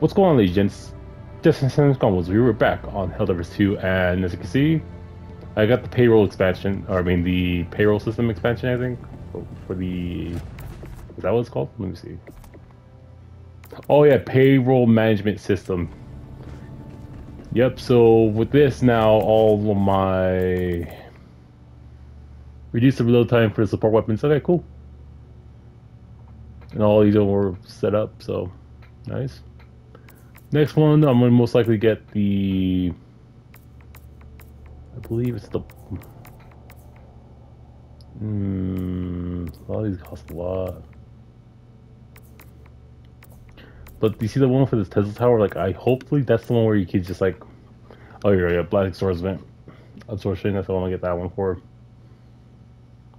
What's going on, Legions? Just as combos, we were back on Helldivers 2, and as you can see, I got the payroll expansion, or I mean the payroll system expansion, I think, for the... Is that what it's called? Let me see. Oh yeah, payroll management system. Yep, so with this now, all of my... Reduce the reload time for the support weapons. Okay, cool. And all these are set up, so nice. Next one, I'm gonna most likely get the. I believe it's the. Hmm. A lot of these cost a lot. But you see the one for this Tesla tower? Like, I hopefully that's the one where you can just like. Oh, yeah, yeah, Blast Absorption. Absorption, that's the one I get that one for.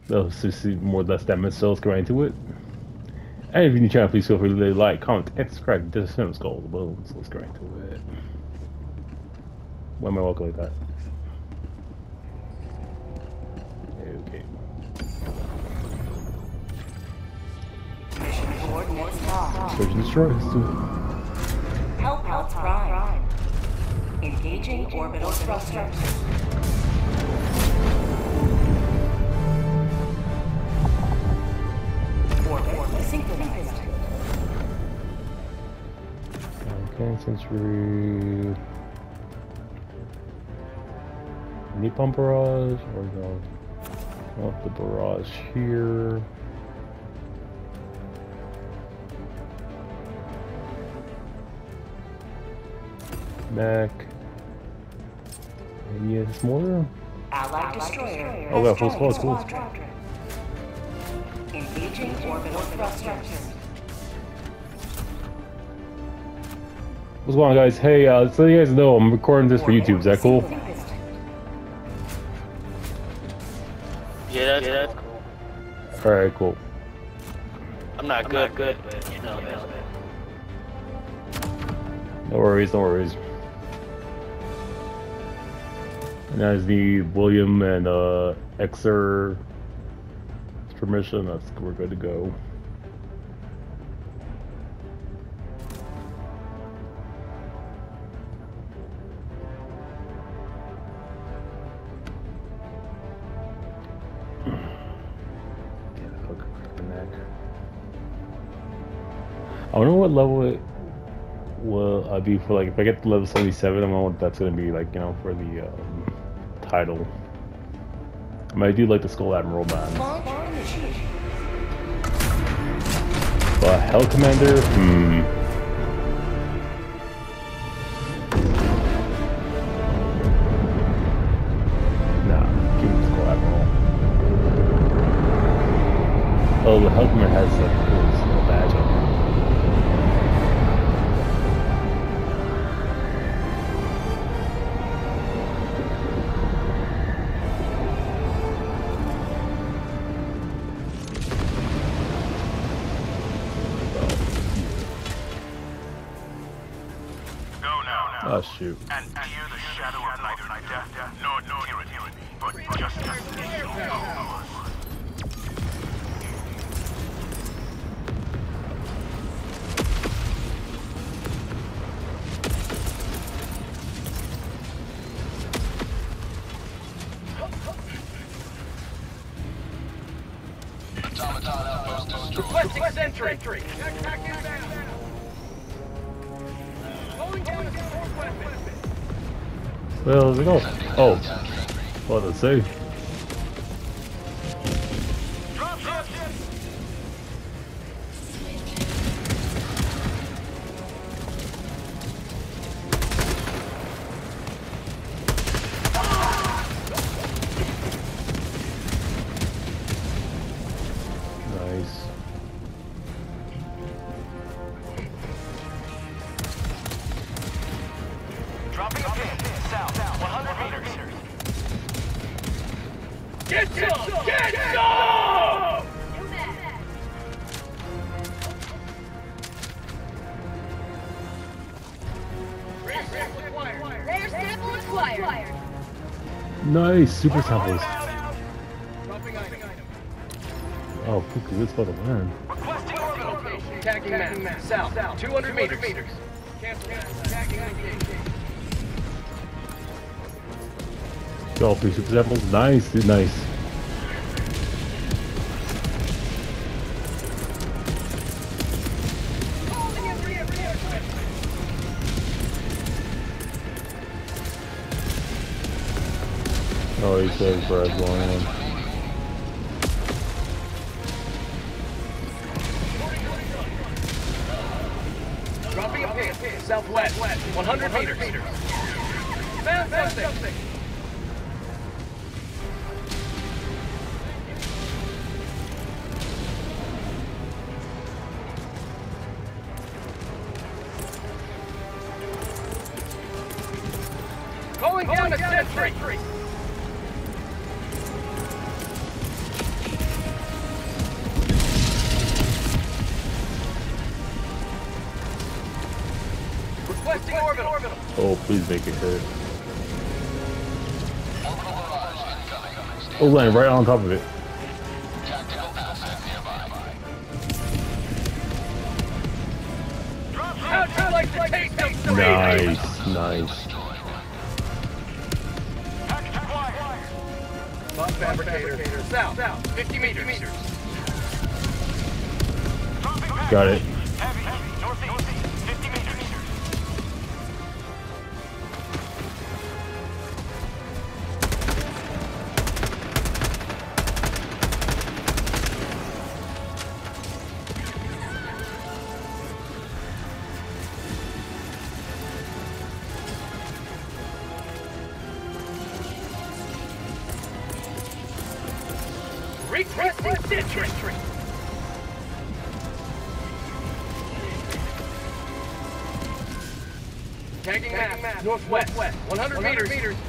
So see more or less damage, so let's go right into it. And if you're new channel, please feel free to leave a like, comment, and subscribe to the Cinema Skull Boom. So let's go right into it. Why am I walking like that? Okay. Search and destroy. Let's do it. Help out prime. Engaging orbital thrusters. Synchronized. Okay, since we Nippon Barrage, or go off the barrage here. Back. Maybe it's more. Allied destroyer. Oh, yeah, full squad, cool. Squadron. Engaging orbital thrusters. What's going on, guys? Hey, uh, so you guys know I'm recording this for YouTube. Is that cool? Yeah, that's, yeah, that's cool. All right, cool. I'm not good, good, but you know, man. No worries, no worries. And as the William and uh, Xer permission, that's we're good to go. Yeah, fuck, crack the neck. I wonder what level it will uh, be for like if I get to level 77 I don't know what that's gonna be like you know for the um, title I mean I do like the Skull Admiral man But Hell Commander hmm. Nah give me the Skull Admiral oh the Hell Commander has a oh shoot. And fear the shadow of neither death. Nor nor tyranny, but justice. Requesting sentry. Calling well we go oh what a say nice super samples oh 'cause it's about to land Requesting orbital. Tagging map. South. 200 meters. Cancel that. Attacking engage. Go three super samples. Nice, dude, nice. Oh, he says Brad's going in. Dropping a. Southwest. 100 meters. Found something. Make it hurt. Oh, land right on top of it. Nice, nice. Bomb fabricator. South. South. 50 meters. Got it. Requesting sentry. Tagging map. Northwest. 100 meters. Package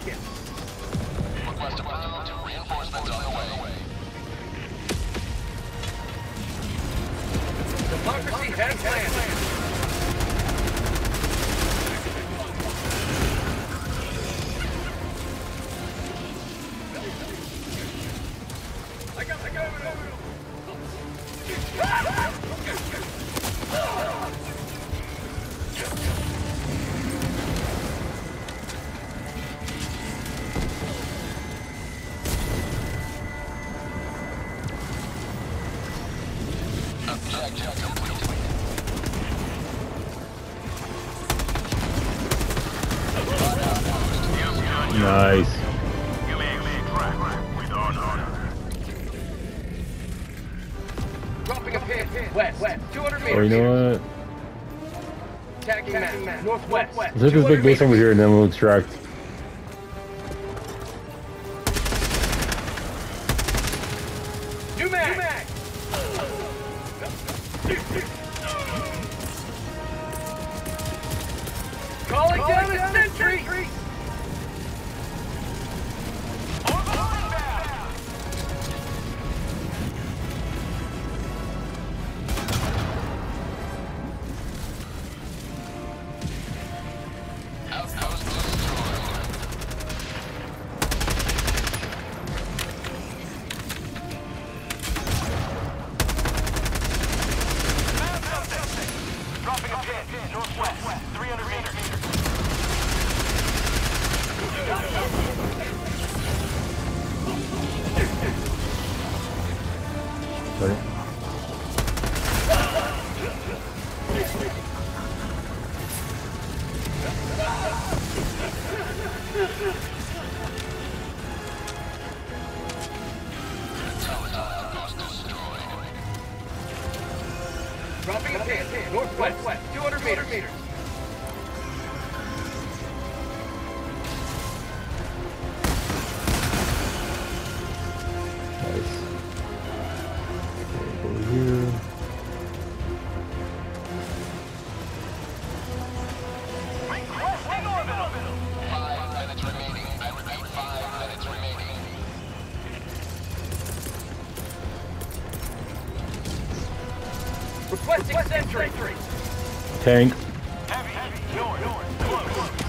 Nice. Let's this big base over here and then we'll extract. Northwest. 200 meters. Requesting sentry. Tank. Heavy, heavy. Close.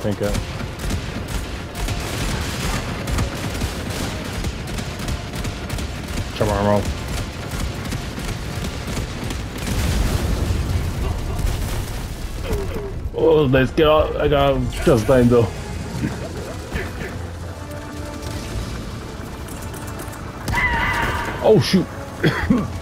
Where's that tank at? Uh, Tomorrow. Oh, let's get out. I got just time though. Oh shoot.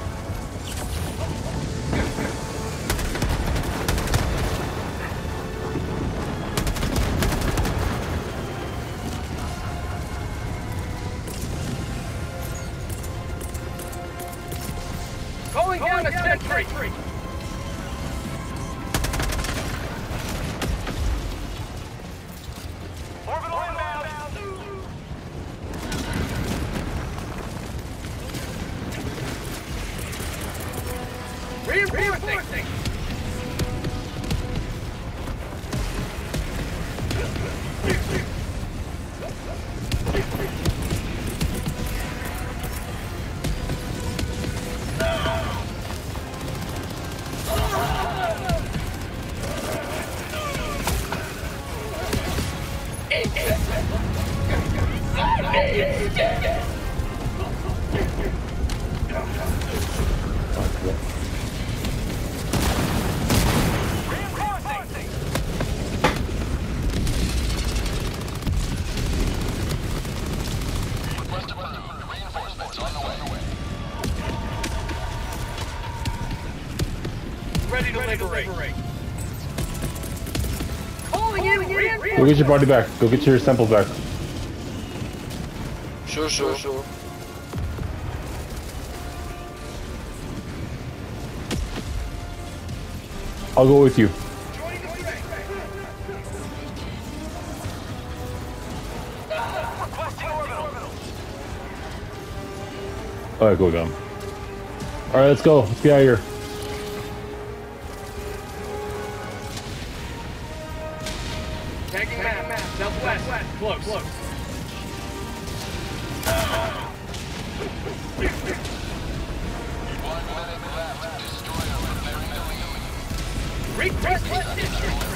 Go reinforcements. get your body back. Go get your samples back. Sure, sure, sure. I'll go with you. Alright, go down. Alright, let's go. Let's get out of here. The lead.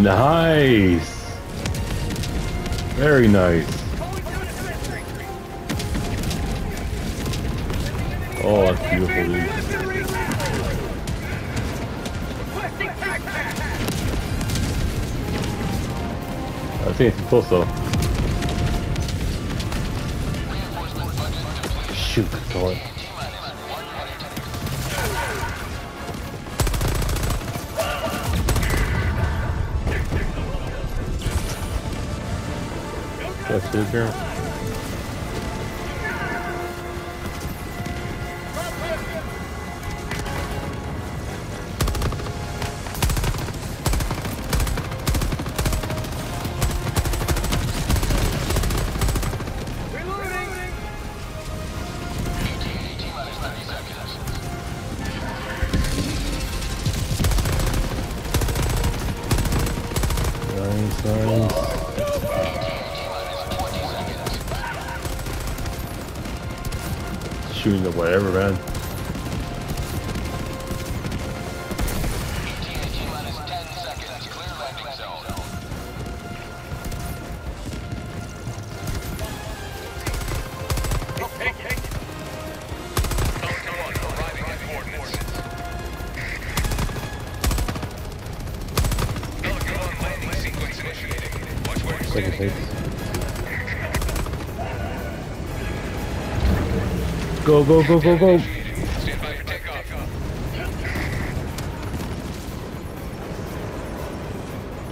Nice. Very nice. Oh, that's beautiful, dude. I think it's close though. Shoot, God. That's it here. Nice, nice. Shooting at whatever, man. Go, go, go, go, go. Stand by for takeoff.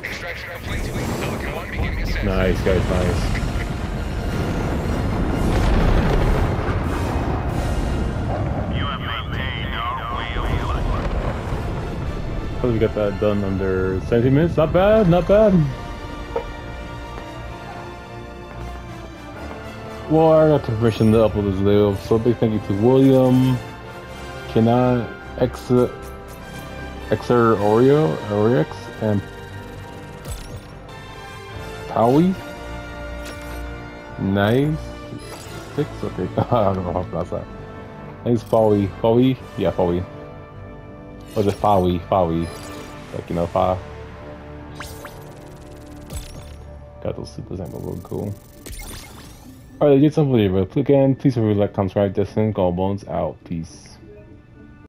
Extraction complete. Delta 1 beginning ascent. Nice, guys, nice. We got that done under 17 minutes? Not bad, not bad. Well, I got permission to upload this video, so big thank you to William, Kenan, Exer, Exer Oreo, Orex, and Powie. Nice. Six? Okay, I don't know how to pronounce that. Thanks, Powie. Powie? Yeah, Powie. Or just Fawi, Fawi. Like, you know, Fa. Got those supers ain't look cool. Alright, get some video, but again, please to like, comment, subscribe, Destin, Gold Bones out. Peace.